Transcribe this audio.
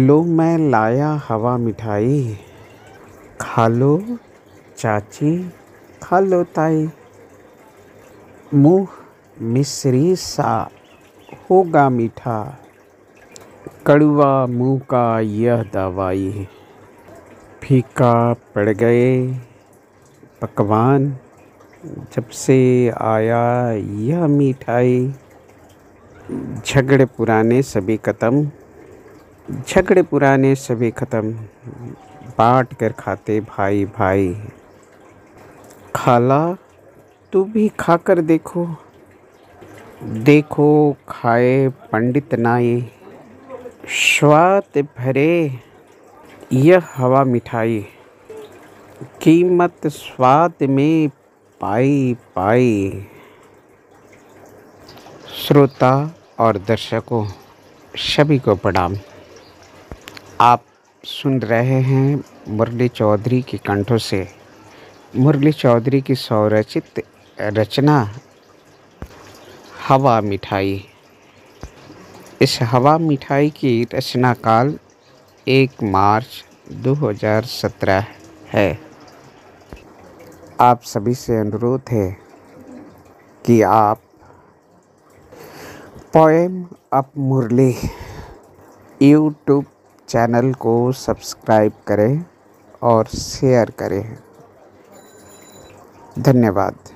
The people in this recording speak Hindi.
लो मैं लाया हवा मिठाई। खा लो चाची, खा लो ताई। मुँह मिश्री सा होगा मीठा। कड़वा मुँह का यह दवाई। फीका पड़ गए पकवान, जब से आया यह मिठाई। झगड़े पुराने सभी ख़त्म। झगड़े पुराने सभी ख़त्म। बांट कर खाते भाई भाई। खाला, तू भी खाकर देखो। देखो, खाए पंडित नाई। स्वाद भरे, यह हवा मिठाई। कीमत स्वाद में पाई पाई। श्रोता और दर्शकों, सभी को प्रणाम। आप सुन रहे हैं मुरली चौधरी के कंठों से। मुरली चौधरी की स्वरचित रचना, हवा मिठाई। इस हवा मिठाई की रचना काल एक मार्च 2017 है। आप सभी से अनुरोध है कि आप poem of Murli YouTube channel को सब्सक्राइब करें और शेयर करें। धन्यवाद।